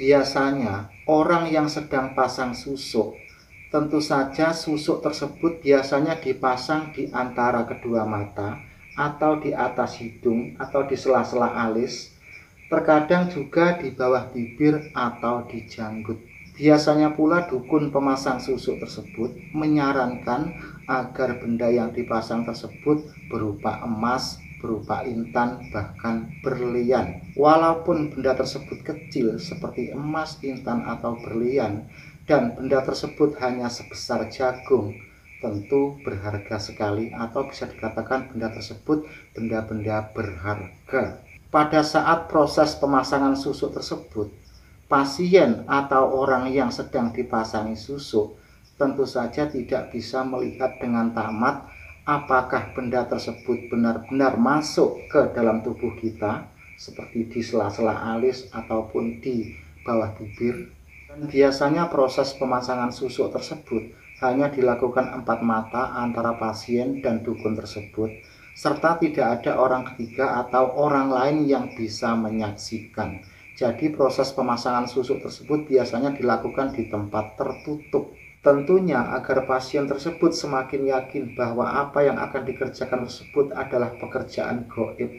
Biasanya, orang yang sedang pasang susuk, tentu saja susuk tersebut biasanya dipasang di antara kedua mata atau di atas hidung atau di sela-sela alis, terkadang juga di bawah bibir atau di janggut. Biasanya pula dukun pemasang susuk tersebut menyarankan agar benda yang dipasang tersebut berupa emas, berupa intan bahkan berlian. Walaupun benda tersebut kecil seperti emas, intan atau berlian dan benda tersebut hanya sebesar jagung, tentu berharga sekali atau bisa dikatakan benda tersebut benda-benda berharga. Pada saat proses pemasangan susuk tersebut, pasien atau orang yang sedang dipasangi susuk tentu saja tidak bisa melihat dengan tamat apakah benda tersebut benar-benar masuk ke dalam tubuh kita seperti di sela-sela alis ataupun di bawah bibir? Dan biasanya proses pemasangan susuk tersebut hanya dilakukan empat mata antara pasien dan dukun tersebut serta tidak ada orang ketiga atau orang lain yang bisa menyaksikan. Jadi proses pemasangan susuk tersebut biasanya dilakukan di tempat tertutup Tentunya agar pasien tersebut semakin yakin bahwa apa yang akan dikerjakan tersebut adalah pekerjaan goib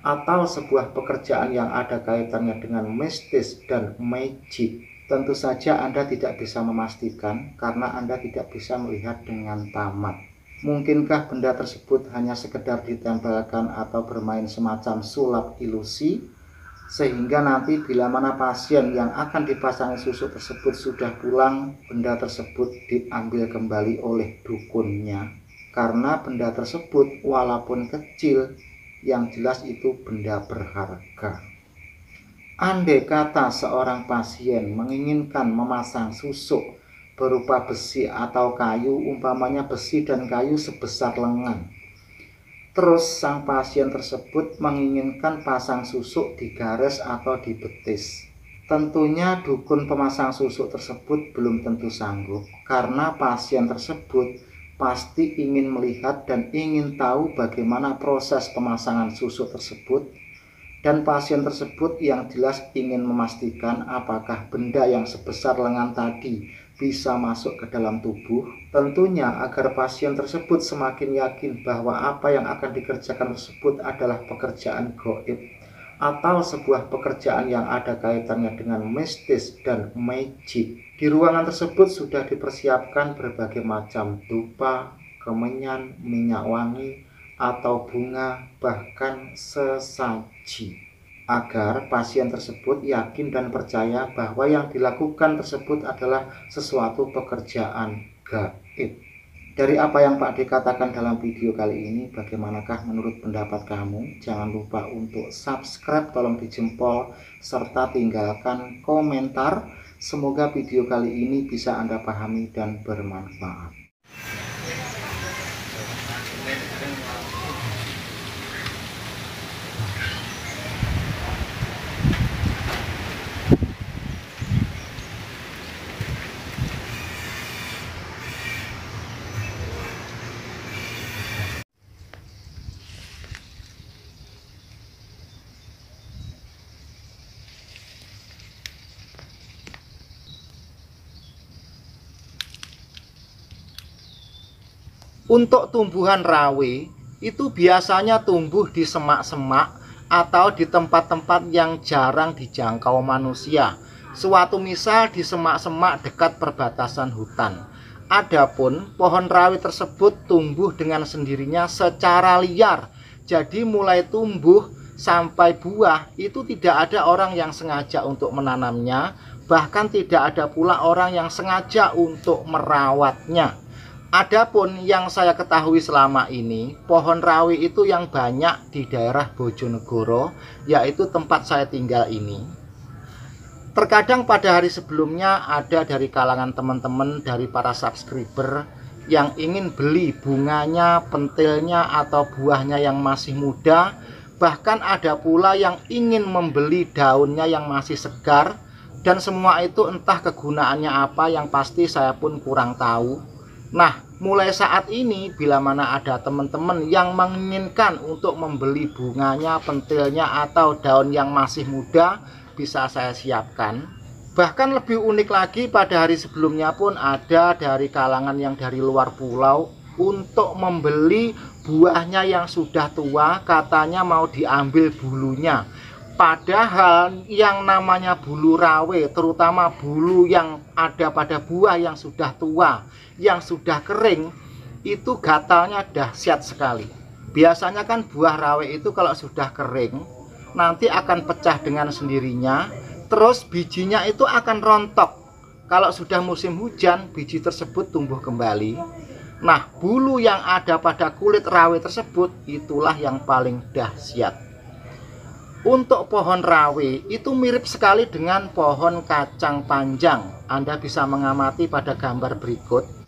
atau sebuah pekerjaan yang ada kaitannya dengan mistis dan magic. Tentu saja Anda tidak bisa memastikan karena Anda tidak bisa melihat dengan tamat. Mungkinkah benda tersebut hanya sekedar ditempelkan atau bermain semacam sulap ilusi sehingga nanti bila mana pasien yang akan dipasang susu tersebut sudah pulang benda tersebut diambil kembali oleh dukunnya. Karena benda tersebut walaupun kecil yang jelas itu benda berharga. Andai kata seorang pasien menginginkan memasang susuk berupa besi atau kayu umpamanya besi dan kayu sebesar lengan Terus sang pasien tersebut menginginkan pasang susuk di garis atau di betis. Tentunya dukun pemasang susuk tersebut belum tentu sanggup karena pasien tersebut pasti ingin melihat dan ingin tahu bagaimana proses pemasangan susuk tersebut dan pasien tersebut yang jelas ingin memastikan apakah benda yang sebesar lengan tadi bisa masuk ke dalam tubuh, tentunya agar pasien tersebut semakin yakin bahwa apa yang akan dikerjakan tersebut adalah pekerjaan goib atau sebuah pekerjaan yang ada kaitannya dengan mistis dan magic. Di ruangan tersebut sudah dipersiapkan berbagai macam dupa, kemenyan, minyak wangi, atau bunga, bahkan sesaji agar pasien tersebut yakin dan percaya bahwa yang dilakukan tersebut adalah sesuatu pekerjaan gaib. Dari apa yang Pak D katakan dalam video kali ini, bagaimanakah menurut pendapat kamu? Jangan lupa untuk subscribe, tolong dijempol, serta tinggalkan komentar. Semoga video kali ini bisa Anda pahami dan bermanfaat. Untuk tumbuhan rawe itu biasanya tumbuh di semak-semak atau di tempat-tempat yang jarang dijangkau manusia. Suatu misal di semak-semak dekat perbatasan hutan. Adapun pohon rawi tersebut tumbuh dengan sendirinya secara liar. Jadi mulai tumbuh sampai buah itu tidak ada orang yang sengaja untuk menanamnya, bahkan tidak ada pula orang yang sengaja untuk merawatnya. Adapun yang saya ketahui selama ini, pohon rawi itu yang banyak di daerah Bojonegoro, yaitu tempat saya tinggal ini. Terkadang pada hari sebelumnya ada dari kalangan teman-teman dari para subscriber yang ingin beli bunganya, pentilnya, atau buahnya yang masih muda. Bahkan ada pula yang ingin membeli daunnya yang masih segar, dan semua itu entah kegunaannya apa yang pasti saya pun kurang tahu Nah, mulai saat ini bila mana ada teman-teman yang menginginkan untuk membeli bunganya, pentilnya atau daun yang masih muda bisa saya siapkan. Bahkan lebih unik lagi pada hari sebelumnya pun ada dari kalangan yang dari luar pulau untuk membeli buahnya yang sudah tua katanya mau diambil bulunya padahal yang namanya bulu rawe terutama bulu yang ada pada buah yang sudah tua yang sudah kering itu gatalnya dahsyat sekali. Biasanya kan buah rawe itu kalau sudah kering nanti akan pecah dengan sendirinya terus bijinya itu akan rontok. Kalau sudah musim hujan biji tersebut tumbuh kembali. Nah bulu yang ada pada kulit rawe tersebut itulah yang paling dahsyat untuk pohon rawe itu mirip sekali dengan pohon kacang panjang. Anda bisa mengamati pada gambar berikut